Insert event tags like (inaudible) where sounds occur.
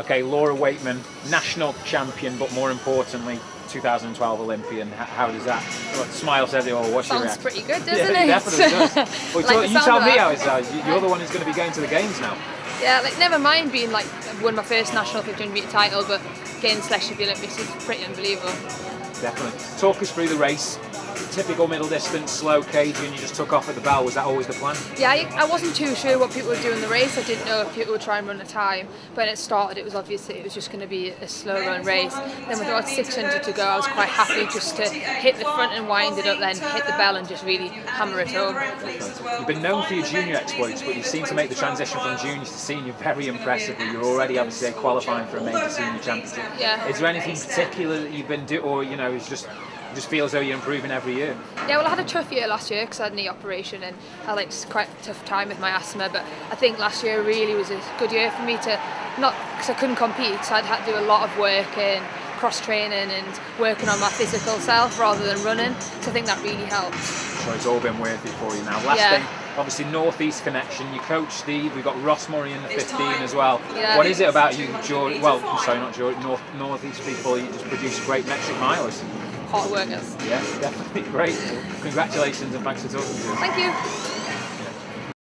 Okay, Laura Weightman, national champion, but more importantly, 2012 Olympian. How does that? Well, smile says it all. What's Sounds your reaction? pretty good, doesn't yeah, it? definitely does. (laughs) Well, Like you tell me how it sounds. You- You're the one who's going to be going to the games now. Yeah, like never mind being like I've won my first national 15 metre title, but getting selection for the Olympics is pretty unbelievable. Definitely. Talk us through the race. Typical middle distance, slow cage, and you just took off at the bell. Was that always the plan? Yeah, I, I wasn't too sure what people would do in the race. I didn't know if people would try and run a time. When it started, it was obviously it was just going to be a slow run race. Then with about 600 to go, I was quite happy just to hit the front and wind it up, then hit the bell and just really hammer it home. You've been known for your junior exploits, but you seem to make the transition from juniors to senior very impressively. You're already, obviously, qualifying for a major senior championship. Yeah. Is there anything particular that you've been doing, or you know, is just it just feels though you're improving every year? Yeah, well, I had a tough year last year because I had a knee operation and I had like quite a tough time with my asthma. But I think last year really was a good year for me to not because I couldn't compete, so I'd had to do a lot of work and cross training and working on my physical self rather than running. So I think that really helped. So it's all been worth it for you now. Last Yeah. thing, obviously Northeast connection. You coach Steve. We've got Ross Murray in the 15 as well. Yeah. What is it about you, Geordie? Well, I'm sorry, not Geordie. North Northeast people. You just produce great metric miles. Hard workers. Yeah, (laughs) definitely great. Congratulations and thanks for talking to us. Thank you.